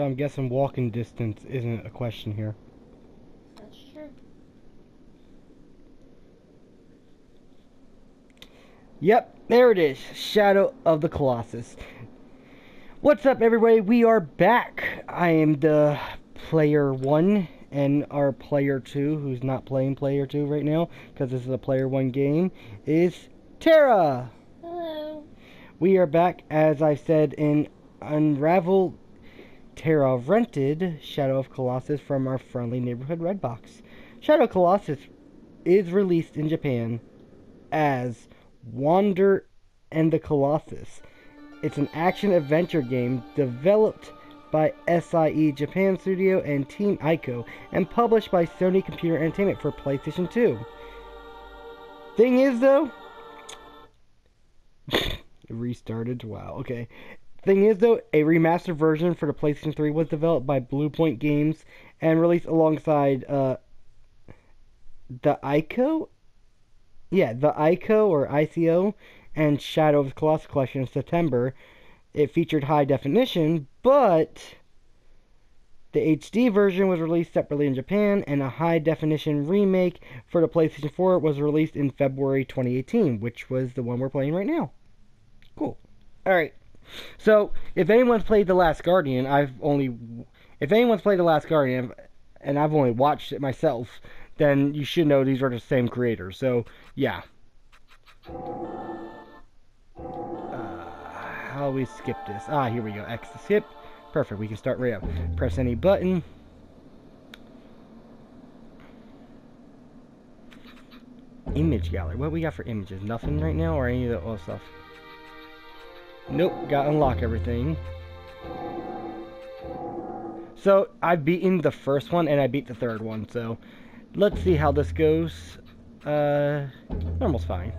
So I'm guessing walking distance isn't a question here. That's true. Yep, there it is. Shadow of the Colossus. What's up, everybody? We are back. I am the player one, and our player two, who's not playing player two right now, because this is a player one game, is Tara. Hello. We are back, as I said, in Unravel Tara rented Shadow of Colossus from our friendly neighborhood Redbox. Shadow of Colossus is released in Japan as Wander and the Colossus. It's an action adventure game developed by SIE Japan Studio and Team Ico and published by Sony Computer Entertainment for PlayStation 2. Thing is though, restarted. Wow, okay. Thing is though, a remastered version for the PlayStation 3 was developed by Bluepoint Games and released alongside uh the ICO yeah, the ICO or ICO and Shadow of the Colossus collection in September. It featured high definition, but the HD version was released separately in Japan, and a high definition remake for the PlayStation 4 was released in February 2018, which was the one we're playing right now. Cool. Alright. So, if anyone's played The Last Guardian, I've only. If anyone's played The Last Guardian, and I've only watched it myself, then you should know these are the same creators. So, yeah. Uh, how do we skip this? Ah, here we go. X to skip. Perfect. We can start right up. Press any button. Image gallery. What we got for images? Nothing right now, or any of the other stuff? Nope. Got to unlock everything. So I've beaten the first one and I beat the third one. So let's see how this goes. Uh, normal's fine.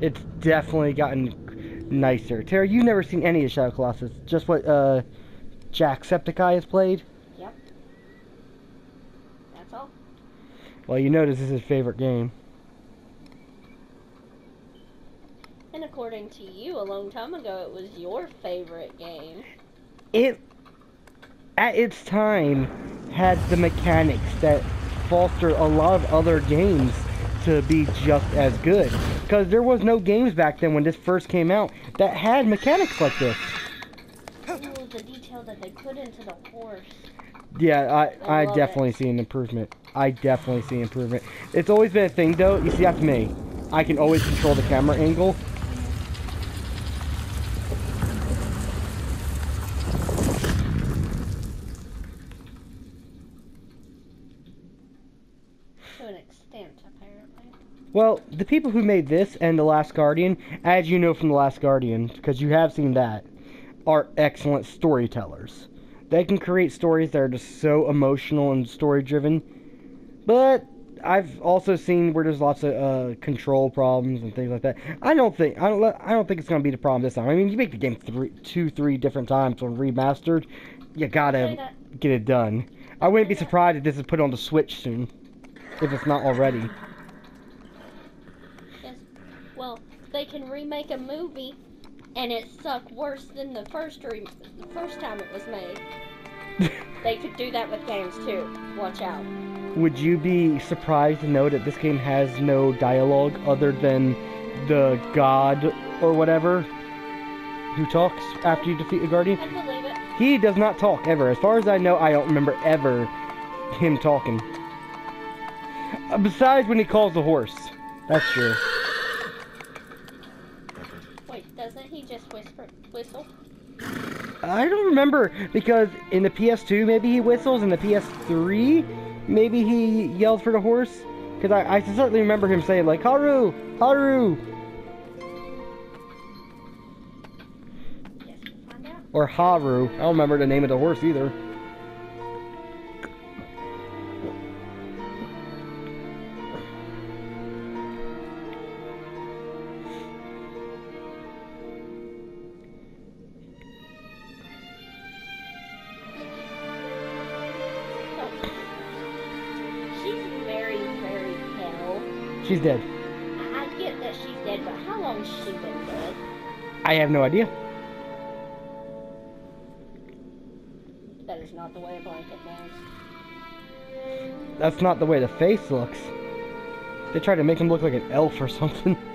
It's definitely gotten nicer. Tara, you've never seen any of Shadow Colossus. Just what uh, Jacksepticeye has played. Yep. That's all. Well, you know this is his favorite game. And according to you, a long time ago, it was your favorite game. It, at its time, had the mechanics that foster a lot of other games to be just as good. Because there was no games back then when this first came out that had mechanics like this. The detail that they put into the horse. Yeah, I, I I definitely see an improvement. I definitely see improvement. It's always been a thing though. You see, that's me. I can always control the camera angle. To an extent, apparently. Well, the people who made this and The Last Guardian, as you know from The Last Guardian, because you have seen that, are excellent storytellers. They can create stories that are just so emotional and story driven. But I've also seen where there's lots of uh, control problems and things like that. I don't think I don't I don't think it's gonna be the problem this time. I mean, you make the game three, two, three different times when remastered, you gotta get it done. I wouldn't be surprised if this is put on the Switch soon, if it's not already. Yes. Well, they can remake a movie, and it sucked worse than the first re- the first time it was made. They could do that with games too. Watch out. Would you be surprised to know that this game has no dialogue other than the god or whatever who talks after you defeat the guardian? I believe it. He does not talk ever. As far as I know, I don't remember ever him talking. Uh, Besides when he calls the horse. That's true. I don't remember because in the PS2 maybe he whistles, in the PS3 maybe he yells for the horse. Because I, I certainly remember him saying like Haru, Haru, Yes, we'll find out. or Haru. I don't remember the name of the horse either. Dead. I I get that she's dead, but how long has she been dead? I have no idea. That is not the way a blanket moves. That's not the way the face looks. They tried to make him look like an elf or something.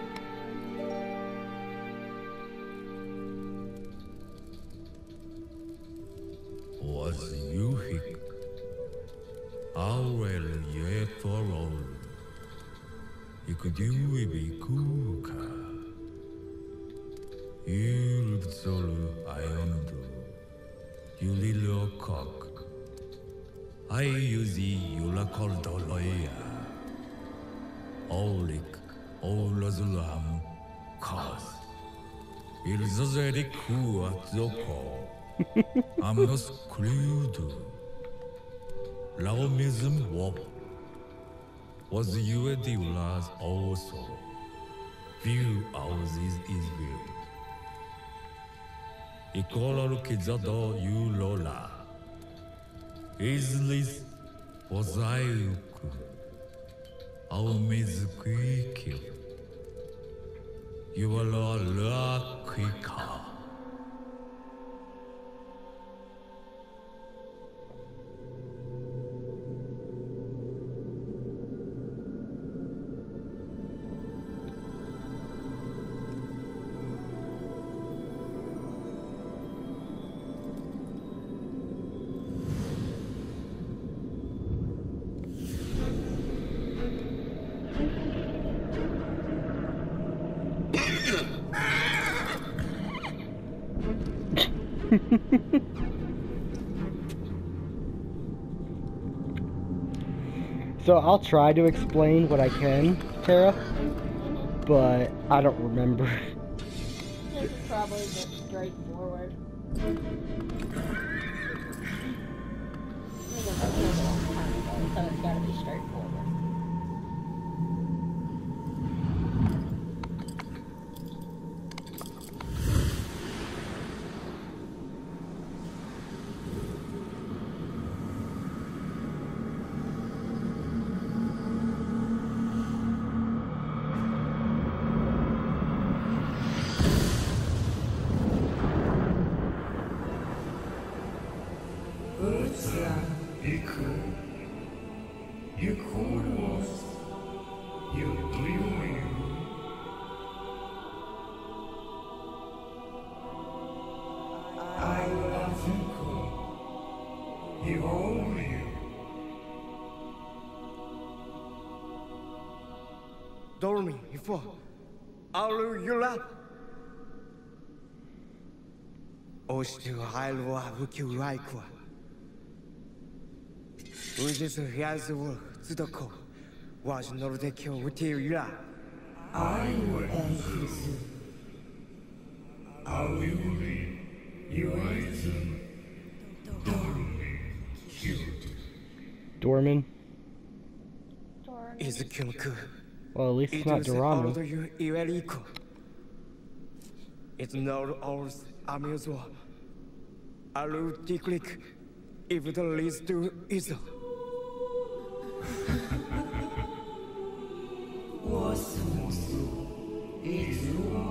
was the last also. Few hours is Israel. Ikola kizado you lola. Islis I Aumizquiki. You are la kwika. So I'll try to explain what I can, Tara, but I don't remember. This is probably just straightforward. I think it was a long time ago, so it's gotta be straightforward. Dormi, ifo. Alu yula. Ostu halwa vuki laikwa. Ujis hiazu tsudoko. Was nordekyo uti yula. I will answer. I will be. You are cute. Dorman? Is kyunku. Well, at least it's not Dorama. you iweriko. It's not ours amuswa. Alu tiklik. If it leads to Iso. Uronora.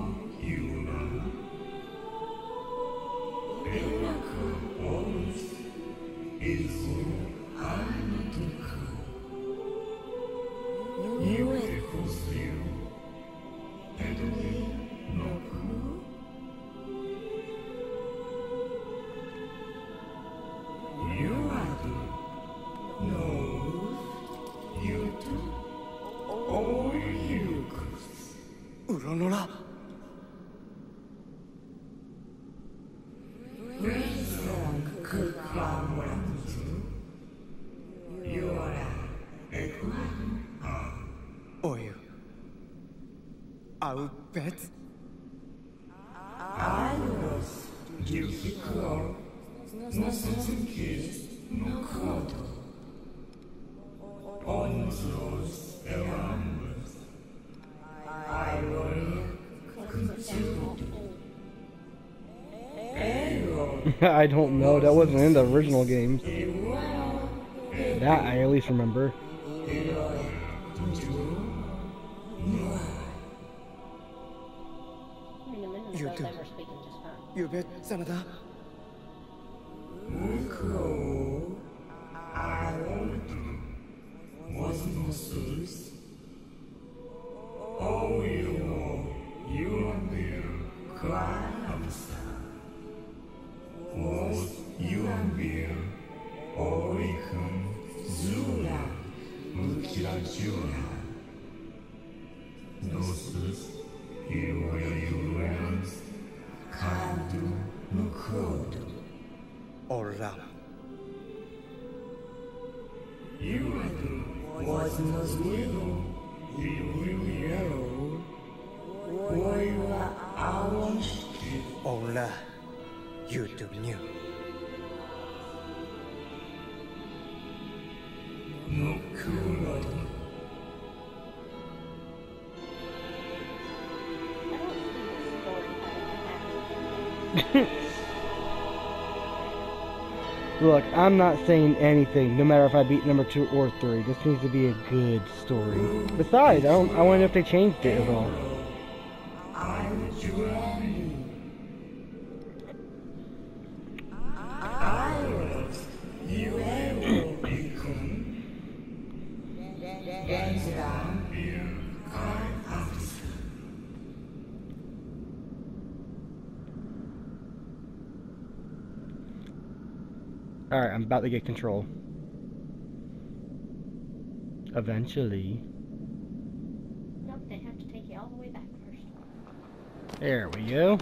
Oil. I'll bet. I don't know. That wasn't in the original games. That I at least remember. I mean, I don't know. That wasn't in the original games. That I at least remember. Oh, yeah. ラ You. Know what I am. All that you do new Look, I'm not saying anything, no matter if I beat number two or three. This needs to be a good story. Besides, I don't. I wonder if they changed it at all. All right, I'm about to get control. Eventually. Nope, they have to take you all the way back first. There we go.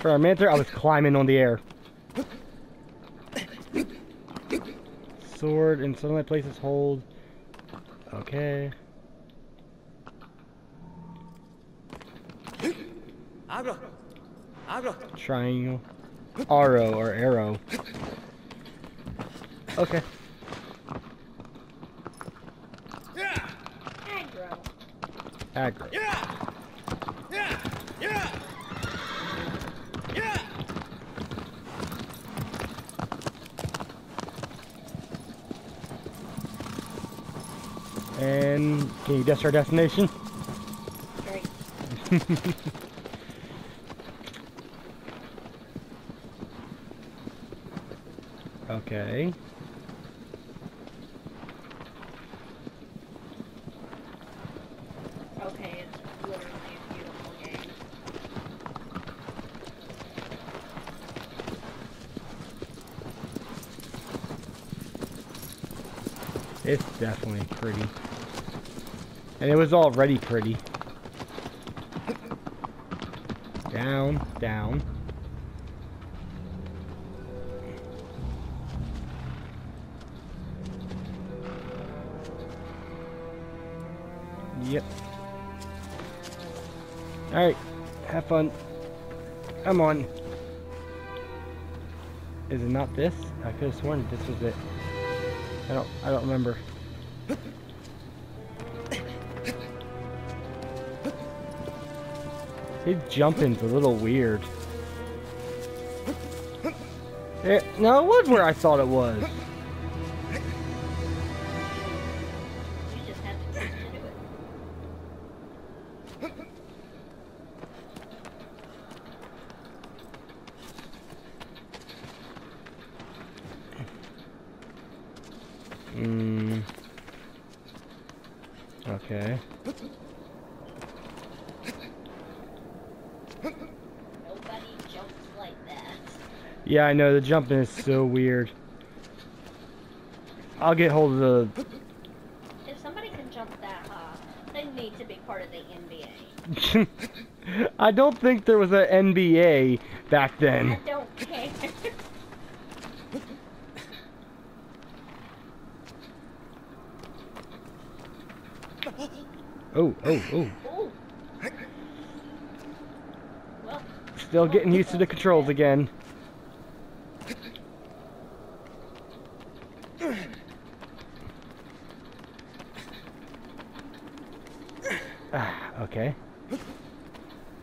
For a minute there, I was climbing on the air. Sword and suddenly places hold. Okay. Triangle. Arrow or arrow. Okay. Agro. Agro. Yeah Yeah Yeah Yeah And can you guess our destination? Great. Okay. Okay, it's literally a beautiful game. It's definitely pretty. And it was already pretty. Down, down. Have fun. Come on. Is it not this? I could have sworn this was it. I don't I don't remember. His jumping's a little weird. Eh, no, it was where I thought it was. Yeah, I know the jumping is so weird. I'll get hold of the. If somebody can jump that high, they need to be part of the NBA. I don't think there was an NBA back then. I don't care. Oh, oh, oh. Still getting used to the controls again. Okay.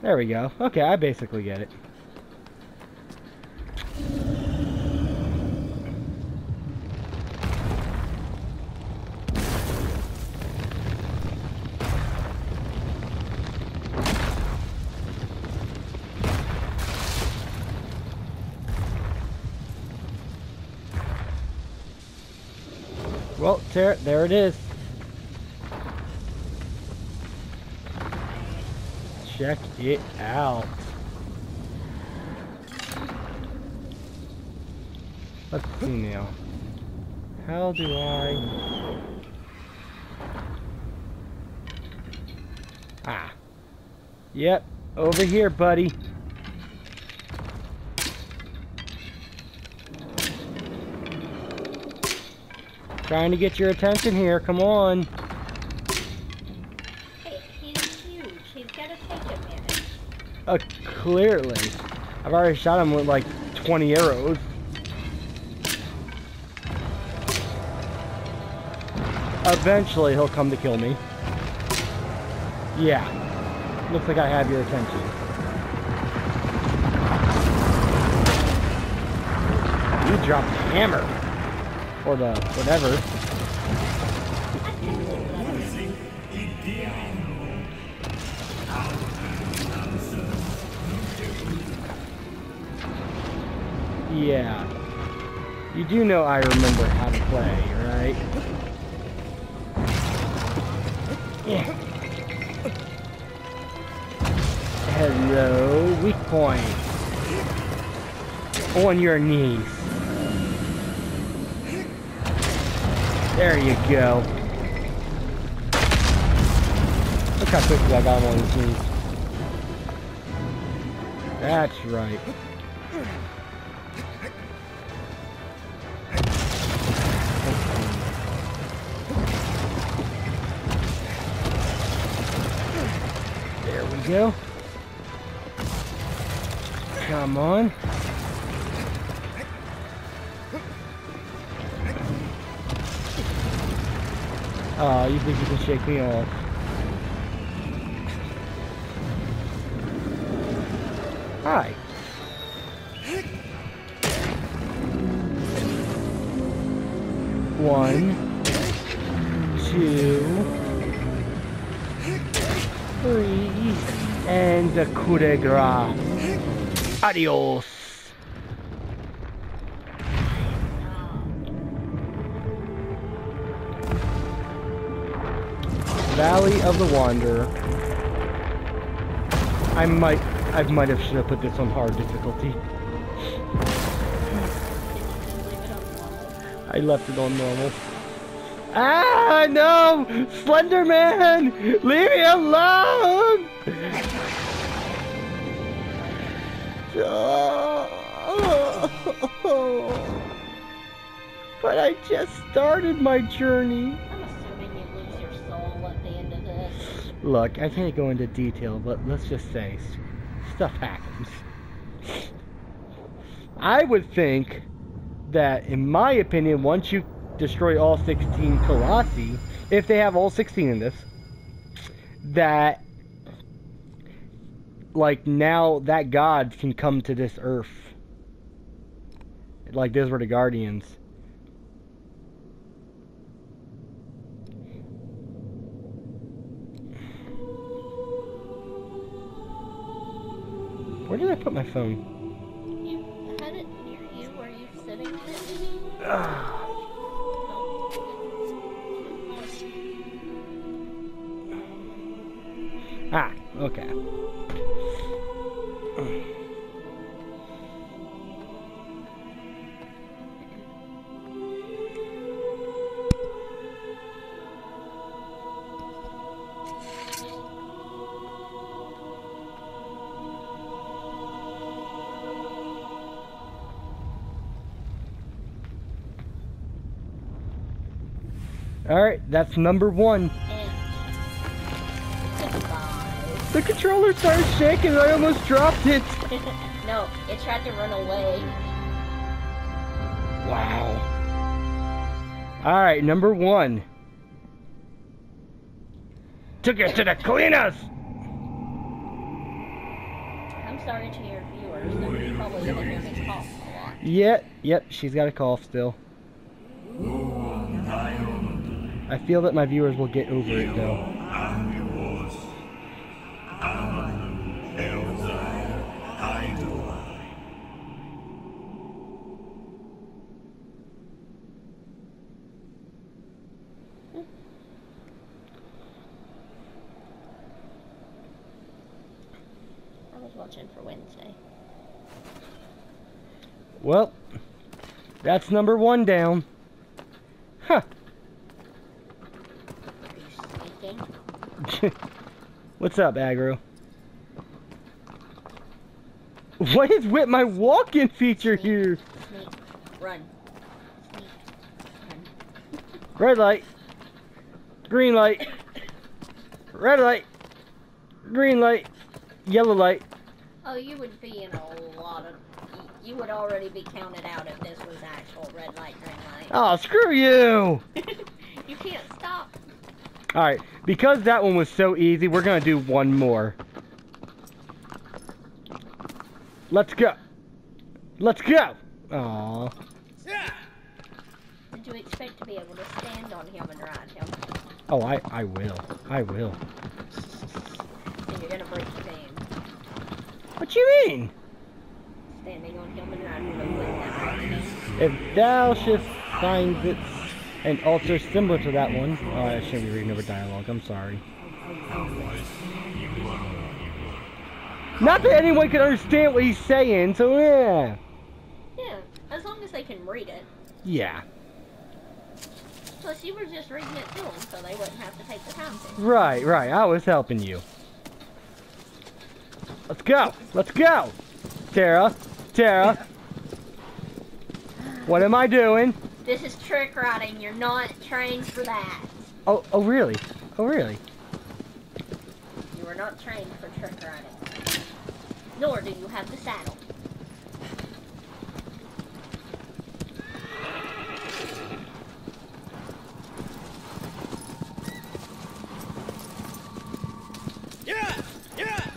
There we go. Okay, I basically get it. Well, there, it is. Check it out. Let's see now. How do I... Ah. Yep, over here, buddy. Trying to get your attention here, come on. Uh, clearly. I've already shot him with like 20 arrows. Eventually he'll come to kill me. Yeah. Looks like I have your attention. You dropped the hammer. Or the whatever. Yeah. You do know I remember how to play, right? Yeah. Hello, weak point. On your knees. There you go. Look how quickly I got him on his knees. That's right. We go. Come on. Oh, you think you can shake me off? Hi. De grace. Adios. Valley of the Wanderer. I might, I might have should have put this on hard difficulty. I left it on normal. Ah, no! Slenderman! Leave me alone! But I just started my journey. I'm assuming you lose your soul at the end of this. Look, I can't go into detail, but let's just say stuff happens. I would think that, in my opinion, once you destroy all 16 Colossi, if they have all 16 in this, that, like, now that god can come to this earth. Like, those were the Guardians. Where did I put my phone? You had it near you. Were you sitting on it? Ah, okay. Alright, that's number one. The controller started shaking and I almost dropped it. no, it tried to run away. Wow. Alright, number one. Took it to the cleaners! I'm sorry to your viewers. They're probably gonna hear me cough a lot. Yep, yep, she's got a cough still. I feel that my viewers will get over it though. was watching for Wednesday. Well, that's number one down. Huh. Are you sneaking? What's up, Agro? What is with my walk-in feature here? Sneak. Run. Sneak. Run. Red light. Green light. Red light. Green light. Yellow light. Oh, you would be in a lot of. You would already be counted out if this was actual red light, green light. Oh, screw you! you can't stop. Alright, because that one was so easy, we're gonna do one more. Let's go. Let's go. Aww. Did you expect to be able to stand on him and ride him? Oh, I, I will. I will. And you're gonna break the game. What do you mean? Standing on him and riding him with that. If thou shouldst find it and altar similar to that one. Oh, I shouldn't be reading over dialogue. I'm sorry. Not that anyone can understand what he's saying, so yeah. Yeah, as long as they can read it. Yeah. Plus, you were just reading it to them, so they wouldn't have to take the time to. Right, right. I was helping you. Let's go. Let's go. Tara. Tara. What am I doing? This is trick riding. You're not trained for that. Oh, oh really? Oh really? You are not trained for trick riding. Nor do you have the saddle. Yeah! Yeah!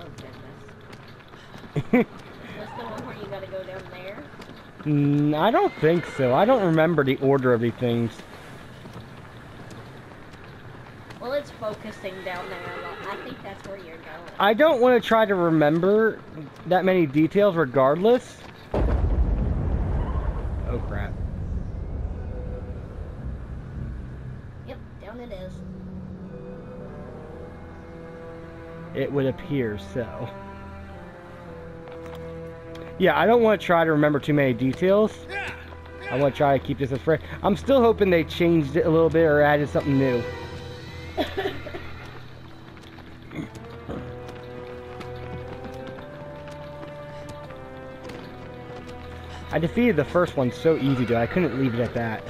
Oh goodness. That's the one where you gotta go down there. Mm, I don't think so. I don't remember the order of these things. Well, it's focusing down there a lot. I think that's where you're going. I don't want to try to remember that many details regardless. Oh crap. Yep, down it is. It would appear so. Yeah, I don't want to try to remember too many details. I want to try to keep this as fresh. I'm still hoping they changed it a little bit or added something new. I defeated the first one so easy, dude. I couldn't leave it at that.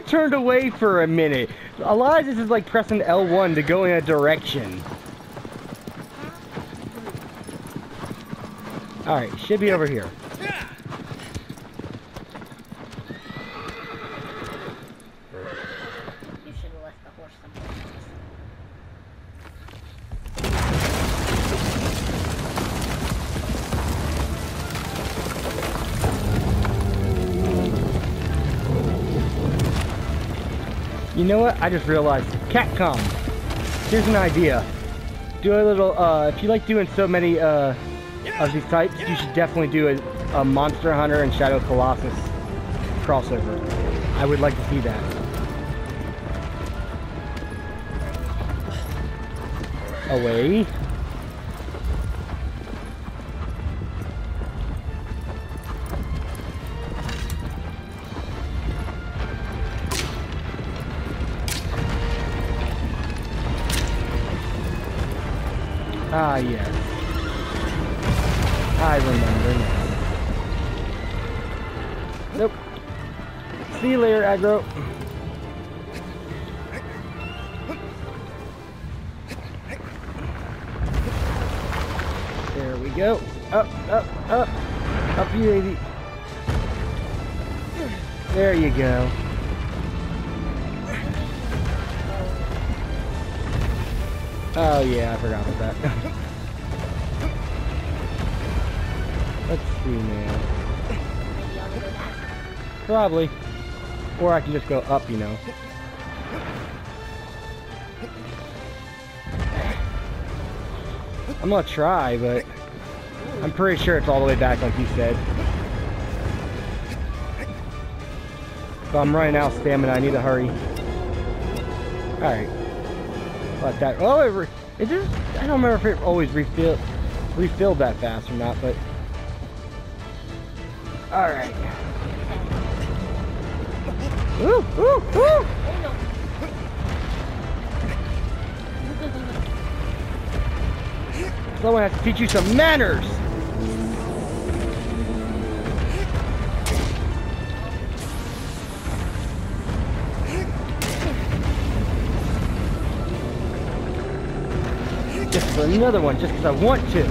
I turned away for a minute. A lot of this is like pressing L1 to go in a direction. Alright, should be over here. You know what? I just realized. Capcom. Here's an idea. Do a little, uh, if you like doing so many, uh, of these types, you should definitely do a, a Monster Hunter and Shadow Colossus crossover. I would like to see that. Away. we go. Up, up, up. Up you baby. There you go. Oh yeah, I forgot about that. Let's see now. Probably. Or I can just go up, you know. I'm gonna try, but... I'm pretty sure it's all the way back like you said. But I'm running out of stamina, I need to hurry. Alright. Let that oh it, it just I don't remember if it always refill refilled that fast or not, but Alright. Ooh, ooh, ooh! Oh. Someone has to teach you some manners! For another one, just because I want to.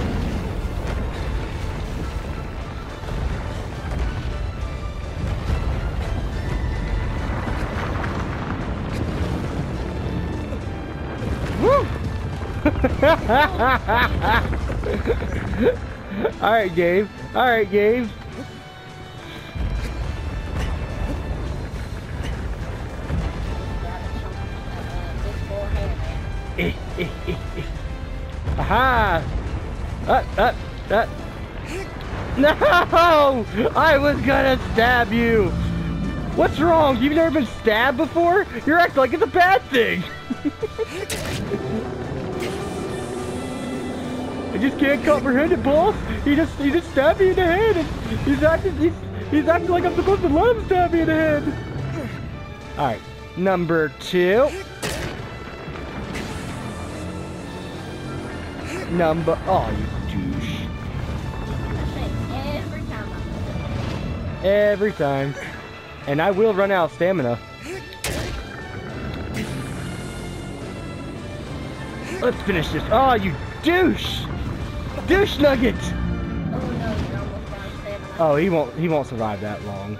Woo! Alright, Gabe. Alright, Gabe. Aha! Up, up, up. No! I was gonna stab you! What's wrong? You've never been stabbed before? You're acting like it's a bad thing! I just can't comprehend it, boss! He just he just stabbed me in the head and he's acting he's, he's acting like I'm supposed to let him stab me in the head! Alright, number two. Number oh you douche. Every time Every time. And I will run out of stamina. Let's finish this. Oh, you douche! Douche nugget! Oh no, you're almost out of stamina. Oh, he won't. He won't survive that long.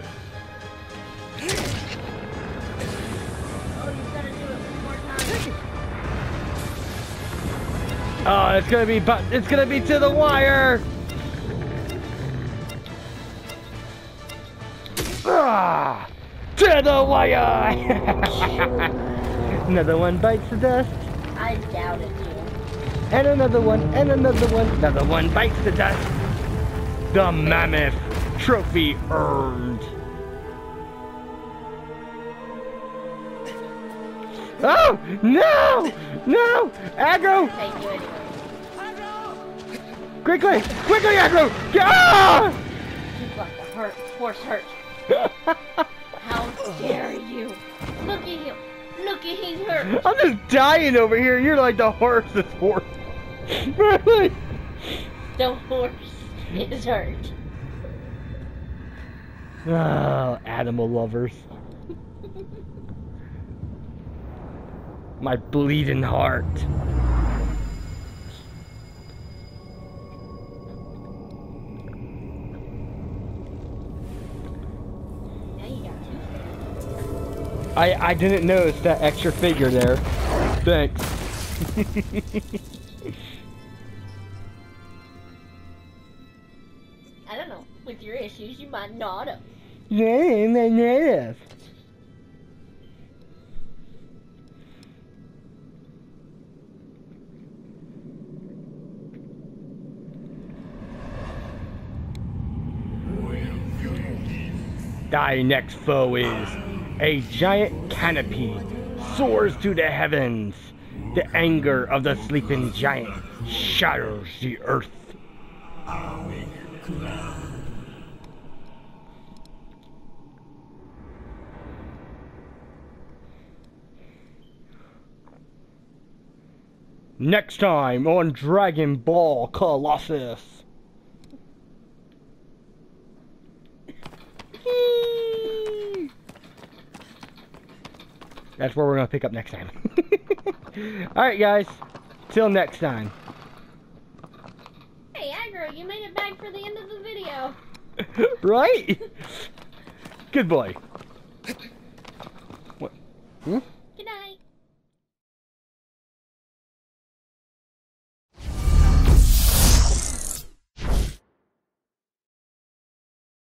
Oh, it's gonna be. But it's gonna be to the wire. Ah, to the wire. another one bites the dust. I doubted you. And another one, and another one, another one bites the dust. The mammoth trophy earned. Oh no! No! Agro! You. Quickly! Quickly, Agro! Ah! He's like a hurt horse hurt. How dare you? Look at him. Look at he's hurt. I'm just dying over here. You're like the horse that's horse. really? The horse is hurt. Oh, animal lovers. My bleeding heart. Now you got two stands. I I didn't notice that extra figure there. Thanks. I don't know. With your issues, you might not have. Yeah, my native. Thy next foe is a giant canopy soars to the heavens. The anger of the sleeping giant shatters the earth. Next time on Dragon Ball Colossus. That's where we're gonna pick up next time. Alright guys, till next time. Hey, Agro, you made it back for the end of the video. right? Good boy. What? Hmm?